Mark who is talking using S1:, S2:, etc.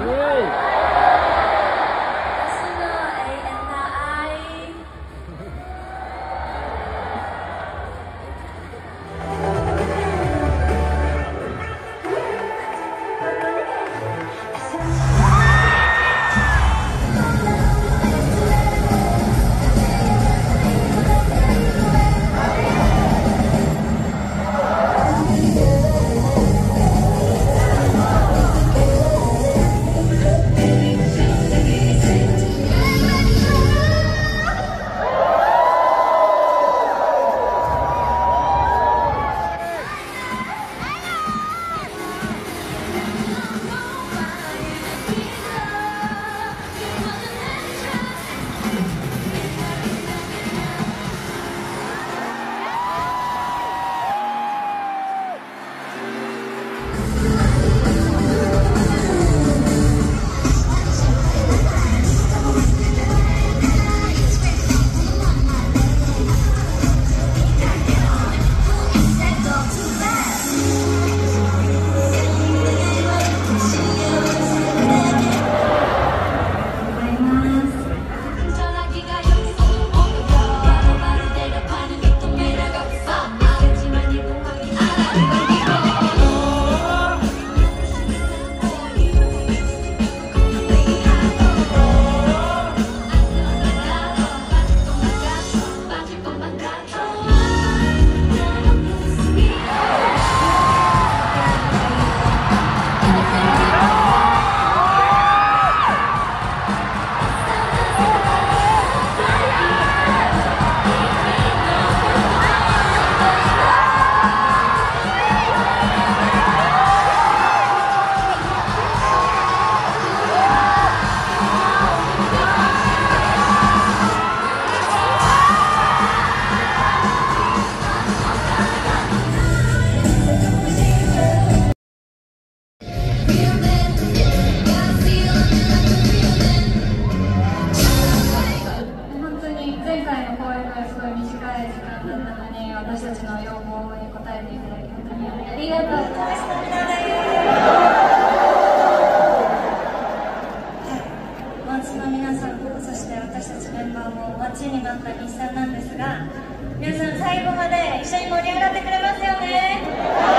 S1: Yeah.
S2: 私たちの要望に応えていただき本当にありがとうございます。はい、皆さんそして私たちメンバーも待ちに待った日産なんですが皆さん最後まで一緒に盛り上がってくれますよね